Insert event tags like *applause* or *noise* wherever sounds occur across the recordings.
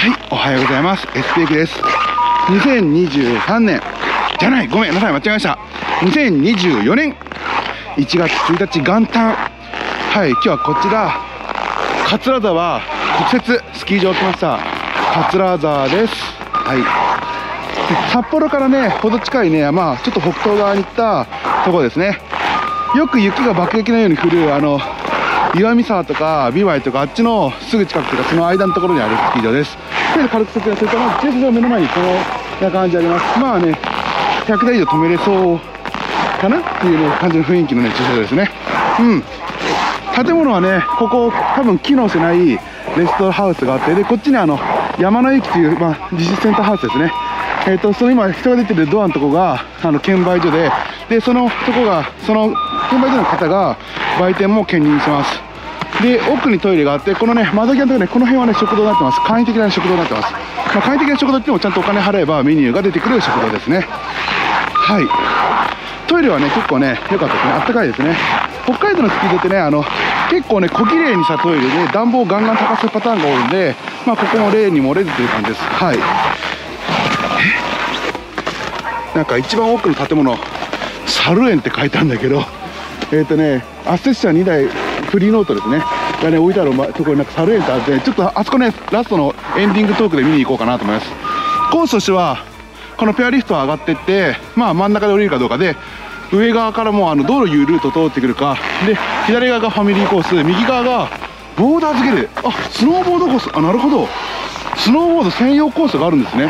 はいおはようございます。SPX です。2023年。じゃないごめんなさい間違えました。2024年。1月1日元旦。はい今日はこちら。桂沢国設スキー場来ました。桂沢です。はい。札幌からねほど近いねまあちょっと北東側に行ったとこですね。よく雪が爆撃のように降るあの岩見沢とかビワイとかあっちのすぐ近くというかその間のところにあるスキー場です。で軽く説明するとまず駐車場目の前にこのな感じありますまあね100台以上止めれそうかなっていう、ね、感じの雰囲気のね駐車場ですね。うん。建物はねここ多分機能してないレストハウスがあってでこっちにあの山の駅という、まあ、実施センターハウスですね。えーと、その今人が出てるドアのとこがあの券売所ででそのとこがその券売所の方が売店も兼任します。で奥にトイレがあってこのね窓際のところねこの辺はね食堂になってます。簡易的な食堂になってます、まあ、簡易的な食堂ってもちゃんとお金払えばメニューが出てくる食堂ですね。はい。トイレはね結構ね良かったですね。あったかいですね。北海道のスキー場ってねあの結構ね小綺麗にしたトイレで暖房をガンガン高すパターンが多いんでまあここも例に漏れずという感じです。はい。なんか一番奥の建物猿園って書いてあるんだけどえっ、ー、とねアセッシャー2台フリーノートですね。がね置いてあるところになんか猿園ってあってちょっとあそこねラストのエンディングトークで見に行こうかなと思います。コースとしてはこのペアリフト上がってってまあ真ん中で降りるかどうかで上側からもあの道路いうルート通ってくるか。で左側がファミリーコース右側がボーダー付けであスノーボードコース。あなるほど。スノーボード専用コースがあるんですね。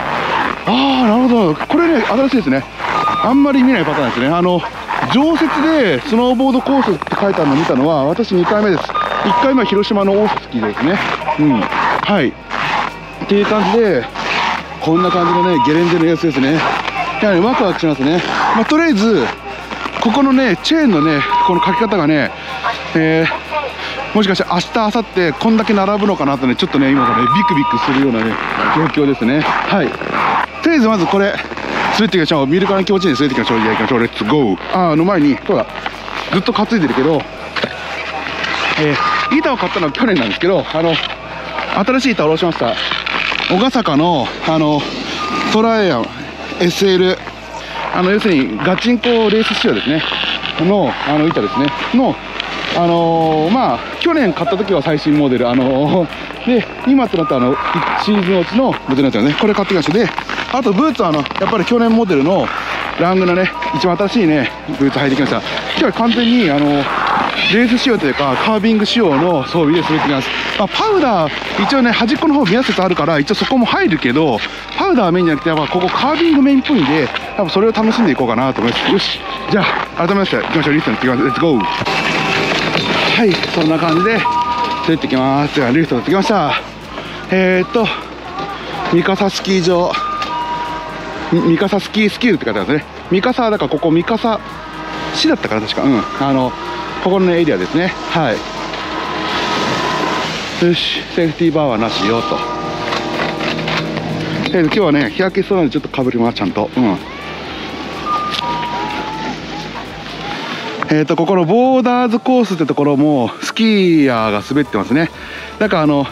ああなるほど。これね新しいですね。あんまり見ないパターンですね。あの常設でスノーボードコースって書いてあるの見たのは私2回目です。1回目は広島の大崎ですね。うん。はい。っていう感じでこんな感じのねゲレンデの様子ですね。やはりワクワクしますね、まあ、とりあえずここのねチェーンのねこの書き方がねえー、もしかして明日明後日こんだけ並ぶのかなとねちょっとね今からねビクビクするようなね状況ですね。はい。とりあえずまずこれ。滑っていきましょう見るから気持ちいい滑っていきましょうじゃあ行きましょうレッツゴーああの前にそうだずっと担いでるけどえー、板を買ったのは去年なんですけどあの新しい板を下ろしました小笠坂のあのトライアン SL あの要するにガチンコレース仕様ですねのあの板ですねのあのー、まあ去年買った時は最新モデルあのー、で今となったあのシーズン落ちのモデルなんですよねこれ買ってきましたであとブーツはあのやっぱり去年モデルのラングのね一番新しいねブーツ履いてきました。今日は完全にあのレース仕様というかカービング仕様の装備で滑ってきます、まあ、パウダー一応ね端っこの方見やすさあるから一応そこも入るけどパウダーメインじゃなくてやっぱここカービングメインっぽいんで多分それを楽しんでいこうかなと思います。よしじゃあ改めまして行きましょうリストに行ってきます。レッツゴーはいそんな感じで滑ってきます。ではリフトに着きました。えー、っと三笠スキー場。三笠スキースキルって書いてあるんですね。三笠はだからここ三笠市だったから確か。うん。あのここの、エリアですね。はい。よし。セーフティーバーはなしよと。えー、今日はね日焼けそうなのでちょっとかぶりますちゃんと。うん。えーとここのボーダーズコースってところもスキーヤーが滑ってますね。だかあの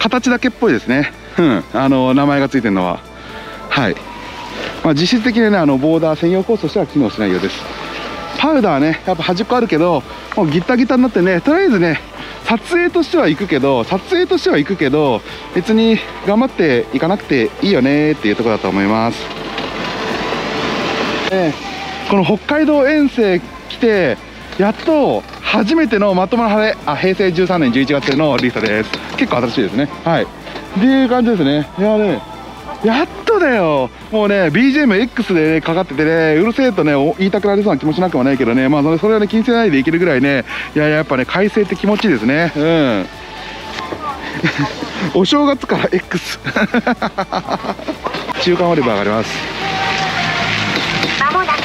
形だけっぽいですね。うん。あの名前がついてるのは。はい。まあ、実質的にねあのボーダー専用コースとしては機能しないようです。パウダーねやっぱ端っこあるけどもうギッタギタになってねとりあえずね撮影としては行くけど撮影としては行くけど別に頑張って行かなくていいよねっていうところだと思います、ね、この北海道遠征来てやっと初めてのまともな晴れ。あ平成13年11月のリーサです。結構新しいですね。はい。っていう感じですね。いやねやっとだよ。もうね BGMX で、ね、かかっててねうるせえとね言いたくなりそうな気もしなくもないけどね。まあそれそれはね気にせないでいけるぐらいねいややっぱね快晴って気持ちいいですね。うん。*laughs* お正月から X *laughs* 中間オリバーがあります。まもなく中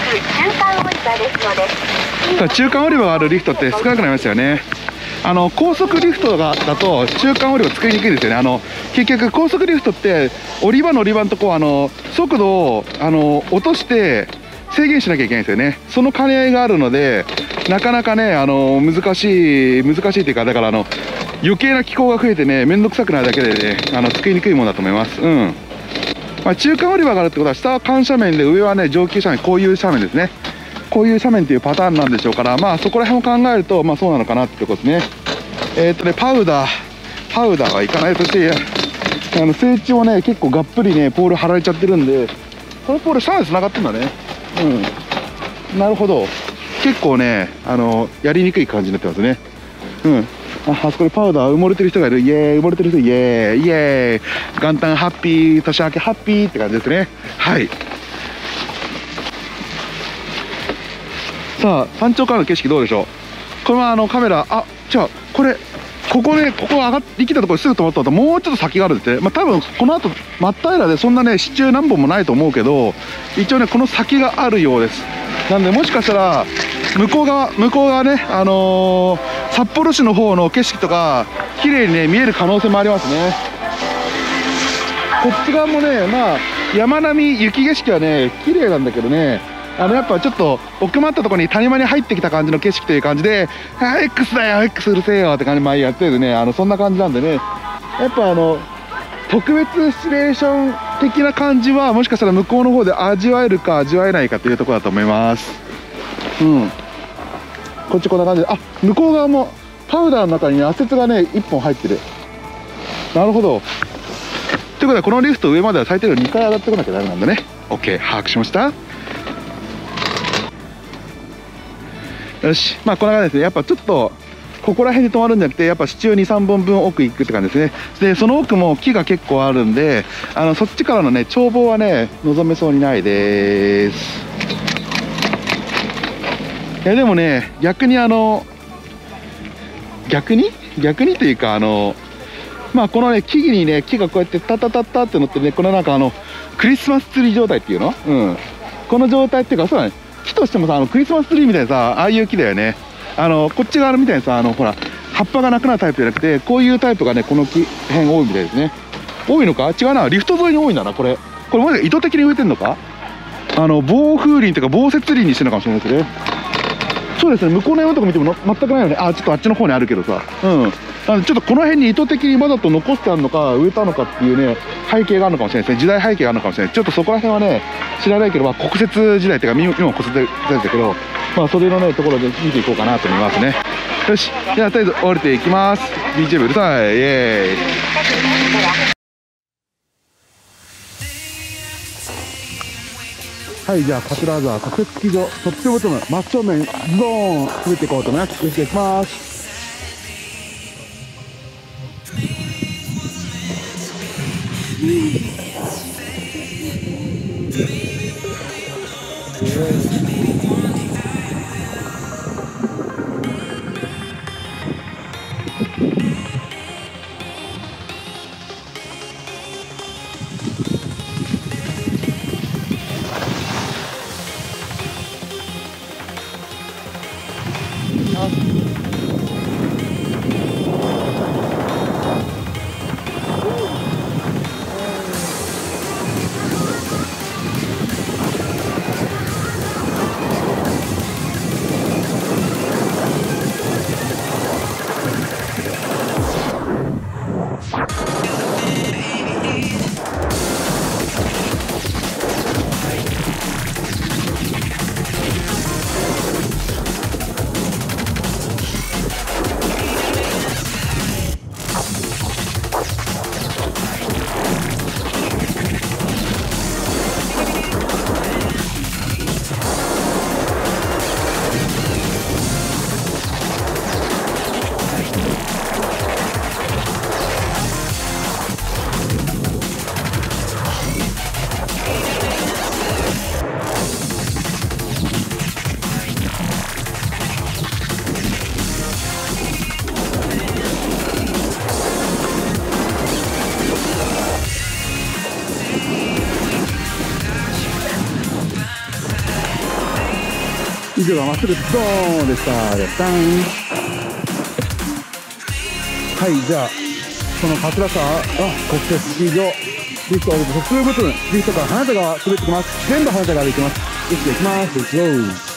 間オリバーですので。中間オリバーがあるリフトって少なくなりましたよねあの高速リフトがだと中間降り場作りにくいですよね。あの結局高速リフトって降り場の降り場のとこあの速度をあの落として制限しなきゃいけないんですよね。その兼ね合いがあるのでなかなかねあの難しい難しいというかだからあの余計な気候が増えてね面倒くさくなるだけでねあの作りにくいものだと思います。うん。まあ、中間降り場があるってことは下は緩斜面で上はね上級斜面こういう斜面ですね。こういう斜面っていうパターンなんでしょうからまあそこら辺を考えるとまあそうなのかなってことですね。えー、っとねパウダーパウダーはいかないとしてあの整地もね結構がっぷりねポール張られちゃってるんでこのポール下まで繋がってんだね。うん。なるほど。結構ねあのやりにくい感じになってますね。うん。ああそこでパウダー埋もれてる人がいる。イエーイ。埋もれてる人イエーイ。イエーイ。元旦ハッピー年明けハッピーって感じですね。はい。さあ山頂からの景色どうでしょう。これはあのカメラあじゃあこれここねここ上がってきたところにすぐ止まったともう。ちょっと先があるんですねまあ多分この後真っ平らでそんなね支柱何本もないと思うけど一応ねこの先があるようです。なんでもしかしたら向こう側向こう側ねあのー、札幌市の方の景色とか綺麗にね見える可能性もありますね。こっち側もねまあ山並み雪景色はね綺麗なんだけどね。あのやっぱちょっと奥まったところに谷間に入ってきた感じの景色という感じで「あ X だよ X うるせえよ」って感じまあやってるねあのそんな感じなんでね。やっぱあの特別シチュエーション的な感じはもしかしたら向こうの方で味わえるか味わえないかというところだと思います。うん。こっちこんな感じであ向こう側もパウダーの中に、ね、圧雪がね1本入ってる。なるほど。ということでこのリフト上までは最低限2回上がってこなきゃダメなんだね。OK 把握しました。よし。まあこんな感じですね。やっぱちょっとここら辺で止まるんじゃなくてやっぱ支柱23本分奥行くって感じですね。でその奥も木が結構あるんであのそっちからのね眺望はね望めそうにないです。いやでもね逆にあの逆に？逆にというかあのまあこのね木々にね木がこうやってタタタタって乗ってねこのなんかあのクリスマスツリー状態っていうの？うん。この状態っていうかそうだね。木としてもさあのクリスマスツリーみたいなさああいう木だよね。あのこっち側のみたいにさあのほら葉っぱがなくなるタイプじゃなくてこういうタイプがねこの木辺多いみたいですね。多いのか？違うな。リフト沿いに多いんだなこれ。これもし意図的に植えてんのか？あの防風林というか防雪林にしてるのかもしれないですね。そうですね。向こうの山とか見ても全くないよね。あちょっとあっちの方にあるけどさ。うん。なのちょっとこの辺に意図的にわざと残してあるのか植えたのかっていうね背景があるのかもしれないですね。時代背景があるのかもしれないちょっとそこら辺はね知らないけど、まあ、国設時代っていうか今も国設だけどまあそれのねところで見ていこうかなと思いますね。よしじゃあとりあえず降りていきます。BGM うるさいイエーイ。はいじゃあ桂沢特設スキー場トップボトム真正面ズドーン滑っていこうと思います。よろしくお願いします。Mm-hmm. 以上がまっすぐドーンでしたでしたはいじゃあその桂川あ国設スキー場リフトを降りて特部分リフトから花田が滑ってきます全部花田ができます。よし行きます。レッツゴー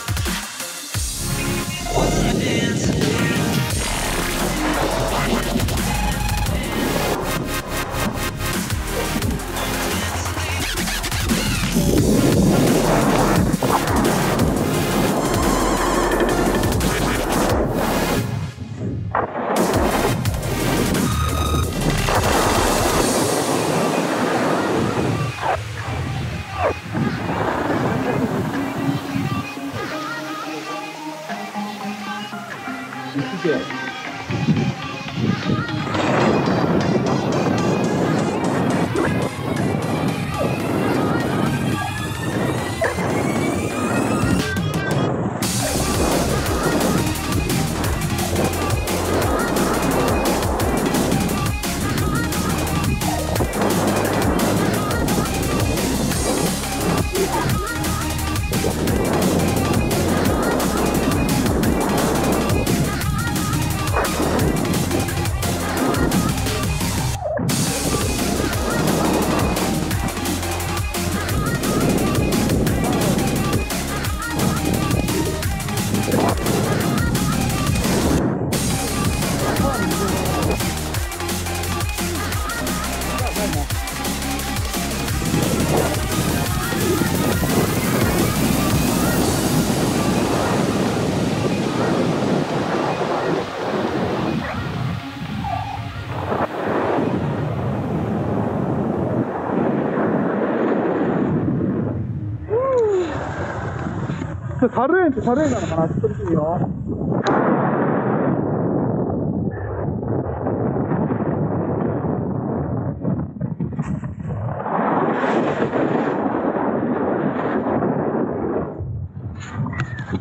猿園って猿園なのかなちょっと見てみよう。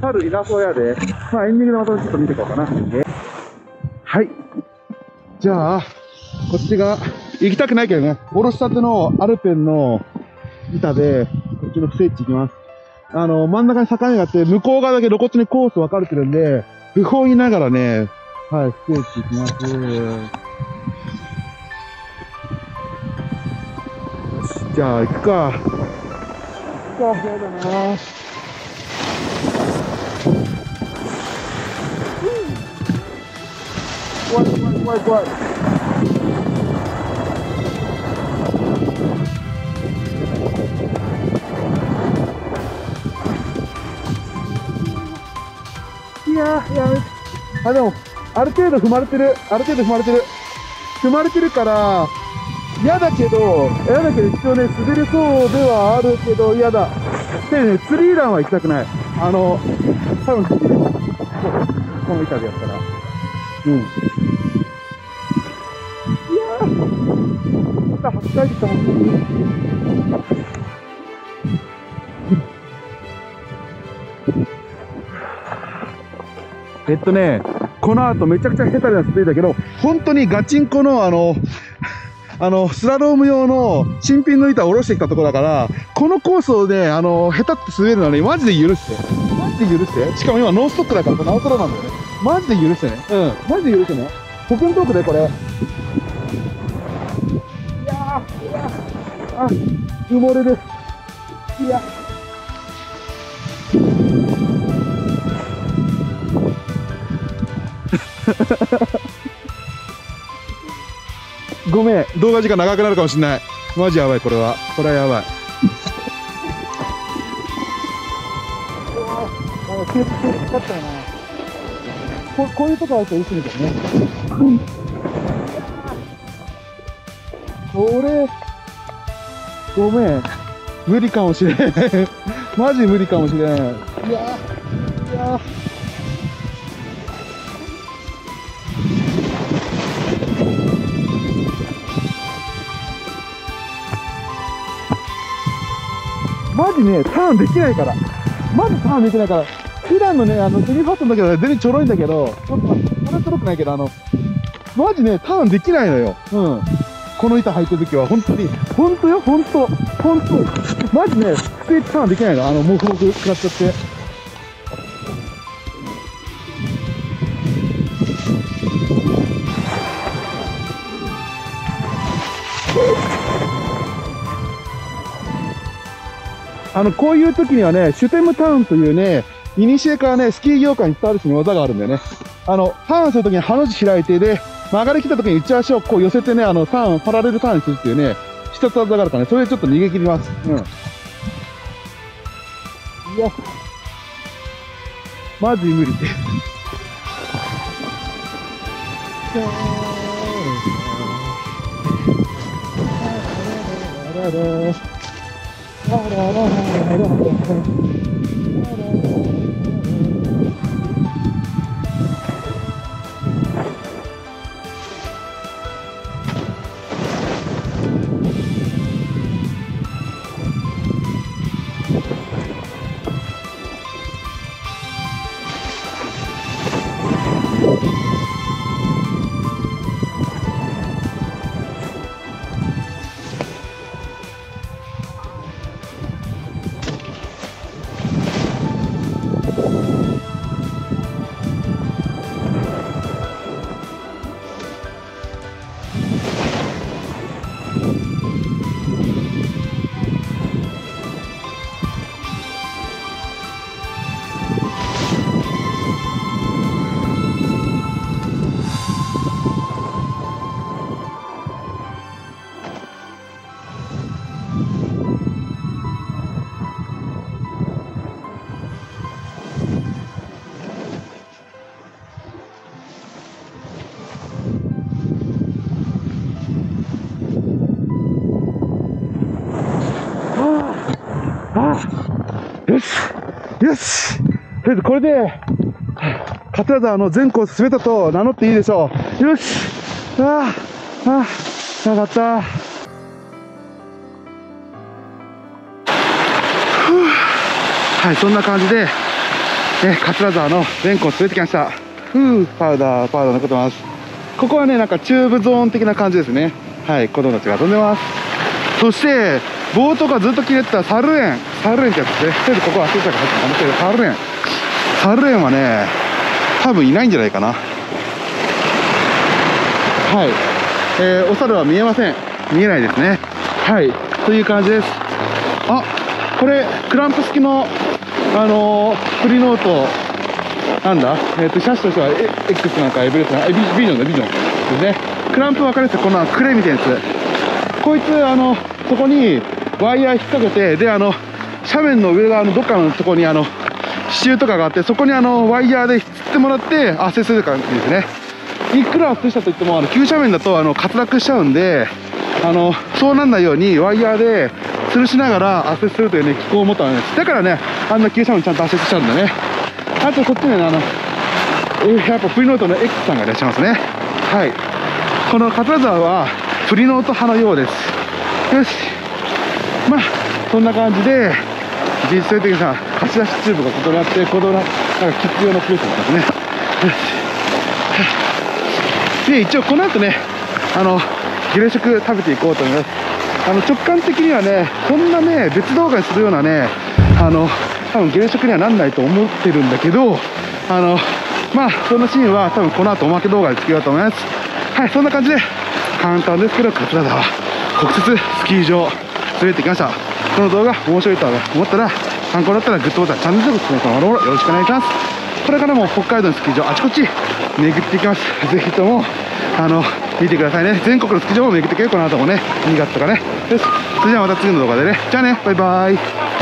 猿いなそうやで。まあエンディングでまたちょっと見ていこうかな。はい。じゃあ、こっちが、行きたくないけどね、おろしたてのアルペンの板で、こっちの不整地行きます。あの、真ん中に境があって、向こう側だけ露骨にコース分かれてるんで、不法言いながらね、はい、不整地行きます。じゃあ、行くか。行くか、そうだな。怖い怖い怖い怖い。いやー、やめあ、でも、ある程度踏まれてる。ある程度踏まれてる。踏まれてるから、嫌だけど、嫌だけど一応ね、滑れそうではあるけど、嫌だ。でね、スリーランは行きたくない。あの、多分、ここの板でやったら。うん。いやー、また8回来たもん。えっとね、この後めちゃくちゃ下手な滑りだけど、本当にガチンコのあの、*laughs* あの、スラローム用の新品の板を下ろしてきたところだから、このコースをね、あの、下手って滑るのはね、マジで許して。マジで許して。しかも今ノーストックだから、ナウトロなんだよね。マジで許してね。うん。マジで許してね。保険トークでこれ。いやー、いや、あ、埋もれる。いや。*laughs* ごめん、動画時間長くなるかもしれない。マジやばい、これは。これはやばい。ここういうとこあると薄いんだよね。これ、ごめん。無理かもしれん。*laughs* マジ無理かもしれん。いやー、いやマジね、ターンできないから。マジターンできないから。普段のね、あの、スリーファットの時は全然ちょろいんだけど、ちょっと、それちょろくないけど、あの、マジね、ターンできないのよ。うん。この板履いてる時は、本当に、本当よ、本当本当マジね、ステージターンできないの。あの、モフモフ食らっちゃって。あの、こういう時にはね、シュテムターンというね、イニシエからね、スキー業界に伝わる人に技があるんだよね。あの、ターンするときにハの字開いて、で、曲がりきったときに内足をこう寄せてね、あの、ターン、パラレルターンにするっていうね、一つ技があるからね、それでちょっと逃げ切ります。うん。いや、マジ無理。*laughs* 好的，好的，好的，好的，よしとりあえずこれで桂沢の全コース滑ったと名乗っていいでしょう。よし。ああああよかった。はいそんな感じで、ね、桂沢の全コース滑ってきました。ふう。パウダーパウダー残ってます。ここはねなんかチューブゾーン的な感じですね。はい子供たちが飛んでます。そしてボートがずっと切れてたサル園サル園ってやつですねここは水車が入ってる。んですけどサル園サル園はね多分いないんじゃないかな。はい、えー、お猿は見えません。見えないですね。はい。という感じです。あこれクランプ式のあのー、プリノート。なんだ？えっ、ー、と車種としては X なんかエブレスなビビジョンだビジョン。ですね。クランプ分かれてこのクレみたいなやつ。こいつあのそこにワイヤー引っ掛けてであの斜面の上側のどっかのとこにあの支柱とかがあってそこにあのワイヤーで引っつってもらって圧接する感じですね。いくら圧接したといってもあの急斜面だとあの滑落しちゃうんであのそうなんないようにワイヤーで吊るしながら圧接するというね機構を持ったんです。だからねあんな急斜面ちゃんと圧接しちゃうんだね。あとそっちにねあのやっぱプリノートの X さんがいらっしゃいますね。はい。この桂沢はプリノート派のようです。よし。まあそんな感じで実際的にさ貸し出しチューブがここにあってこのなんかキッズ用のプレスなんですね。で一応この後ねあのゲレ食食べていこうと思います。あの直感的にはねそんなね別動画にするようなねあの多分ゲレ食にはなんないと思ってるんだけどあのまあそのシーンは多分この後おまけ動画でつけようと思います。はいそんな感じで簡単ですけど桂田は国設スキー場滑ってきました。この動画面白いと思ったら参考だったらグッドボタンチャンネル登録もろもろよろしくお願いします。これからも北海道のスキー場あちこち巡っていきます。ぜひともあの見てくださいね。全国のスキー場も巡っていける。この後もね2月とかね。よし。それではまた次の動画でね。じゃあね。バイバイ。